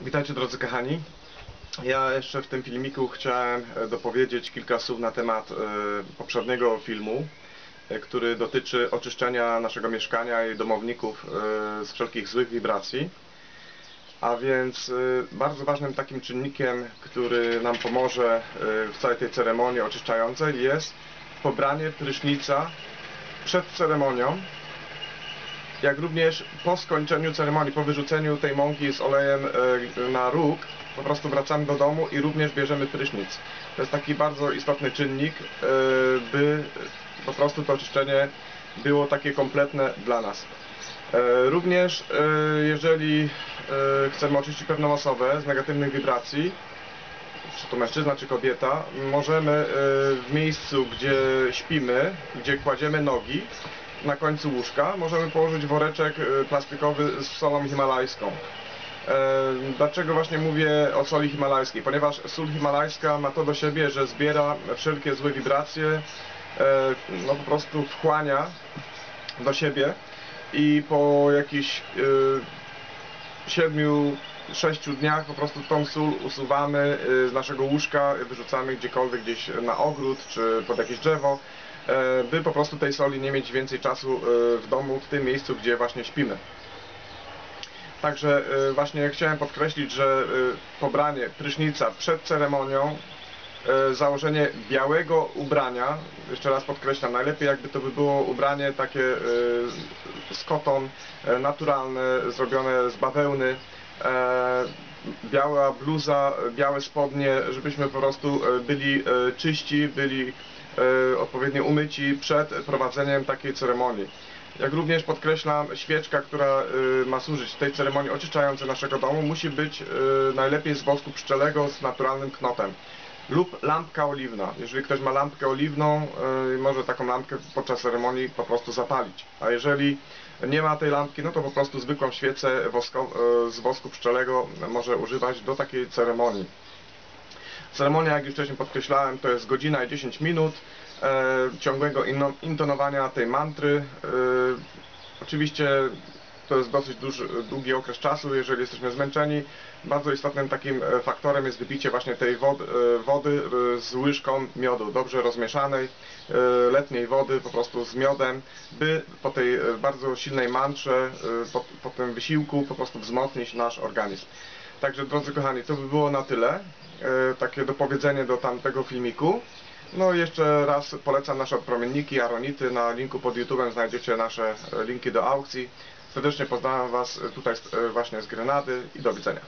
Witajcie drodzy kochani. Ja jeszcze w tym filmiku chciałem e, dopowiedzieć kilka słów na temat e, poprzedniego filmu, e, który dotyczy oczyszczenia naszego mieszkania i domowników z wszelkich złych wibracji. A więc bardzo ważnym takim czynnikiem, który nam pomoże w całej tej ceremonii oczyszczającej jest pobranie prysznica przed ceremonią jak również po skończeniu ceremonii, po wyrzuceniu tej mąki z olejem e, na róg, po prostu wracamy do domu i również bierzemy prysznic. To jest taki bardzo istotny czynnik, e, by po prostu to oczyszczenie było takie kompletne dla nas. E, Również jeżeli chcemy oczyścić pewną osobę z negatywnych wibracji, czy to mężczyzna, czy kobieta, możemy w miejscu, gdzie śpimy, gdzie kładziemy nogi, na końcu łóżka, możemy położyć woreczek e, plastikowy z solą himalajską. E, Dlaczego właśnie mówię o soli himalajskiej? Ponieważ sól himalajska ma to do siebie, że zbiera wszelkie złe wibracje, e, no po prostu wchłania do siebie i po jakichś e, siedmiu, sześciu dniach po prostu tą sól usuwamy y, z naszego łóżka, wyrzucamy gdziekolwiek, gdzieś na ogród czy pod jakieś drzewo, by po prostu tej soli nie mieć więcej czasu y, w domu, w tym miejscu, gdzie właśnie śpimy. Także y, właśnie chciałem podkreślić, że pobranie prysznica przed ceremonią, założenie białego ubrania, jeszcze raz podkreślam, najlepiej jakby to by było ubranie takie z koton, e, naturalne, zrobione z bawełny, e, biała bluza, białe spodnie, żebyśmy po prostu e, byli e, czyści, byli e, odpowiednio umyci przed prowadzeniem takiej ceremonii. Jak również podkreślam, świeczka, która ma służyć tej ceremonii oczyszczającej naszego domu, musi być najlepiej z wosku pszczelego z naturalnym knotem lub lampka oliwna. Jeżeli ktoś ma lampkę oliwną, może taką lampkę podczas ceremonii po prostu zapalić. A jeżeli nie ma tej lampki, no to po prostu zwykłą świecę wosko, y, z wosku pszczelego może używać do takiej ceremonii. Ceremonia, jak już wcześniej podkreślałem, to jest godzina i 10 minut e, ciągłego intonowania tej mantry. E, oczywiście to jest dosyć duży, długi okres czasu, jeżeli jesteśmy zmęczeni. Bardzo istotnym takim e, faktorem jest wypicie właśnie tej wody, e, wody e, z łyżką miodu, dobrze rozmieszanej, letniej wody po prostu z miodem, by po tej bardzo silnej mantrze, po, po tym wysiłku po prostu wzmocnić nasz organizm. Także drodzy kochani, to by było na tyle. Takie dopowiedzenie do tamtego filmiku. No i jeszcze raz polecam nasze odpromienniki, aronity. Na linku pod YouTube'em znajdziecie nasze linki do aukcji. Serdecznie pozdrawiam Was tutaj e, właśnie z Grenady i do widzenia.